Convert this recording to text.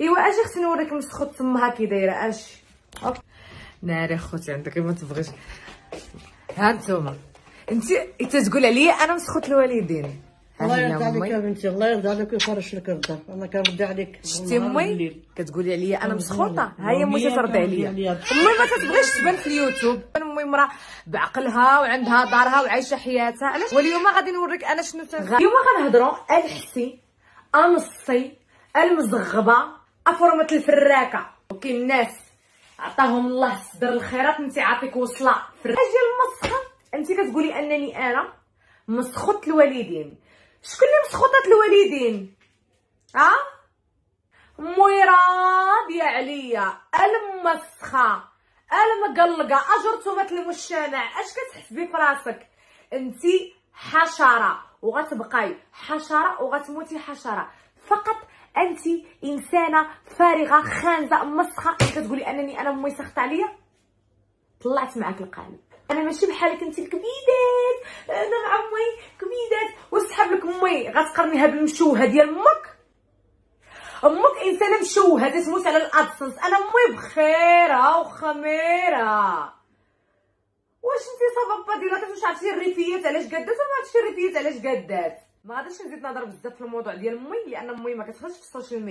ايوا اش خصني نوريك مسخوط تمها كي دايرة؟ اش؟ ناري خوتي عندك ما تبغيش. ها انتوما انت انت تقول عليا أنا مسخوط الوالدين. الله يرضى عليك يا بنتي الله يرضى عليك ويفرش لك الدار. أنا كنرضي عليك. شتي أمي كتقولي عليا أنا مسخوطة؟ ها هي أمي كترضي عليا. أمي ما تتبغيش تبان في اليوتيوب. أمي مرا بعقلها وعندها دارها وعايشة حياتها. علاش واليوم غادي نوريك أنا شنو. اليوم غنهضروا الحسي انصي المزغبة. افورمه الفراكة. وكاين الناس عطاهم الله صدر الخيرات انت عاطيك وصلة. أجي المسخة. انت كتقولي أنني أنا مسخوط الوالدين. شكون اللي مسخوطات الوالدين؟ ها؟ امي راضيه عليا. المسخة. المقلقة. اجرتو مثل المشانع. أش كتحسبي في راسك أنتي حشرة. وغتبقاي حشرة وغتموتي حشرة. فقط انت إنسانة فارغة خانزة مسخة. كتقولي أنني أنا أمي سخط عليا؟ طلعت معاك القالب. أنا ماشي بحالك انت الكبيدات. أنا مع أمي كبيدات. وسحب لك أمي. غتقرنيها بالمشوهه ديال أمك؟ أمك إنسانة مشوهه تتموت على الادسنس أنا أمي بخيرة وخميرة. واش انت صبابا ديالك واش عرفتي الريفيات. علاش قدات ولا ما عرفتيش الريفيات. علاش قدات ما غاديش نزيد نهضر بزاف في الموضوع ديال امي لأن امي ما كتخرجش في السوشيال ميديا.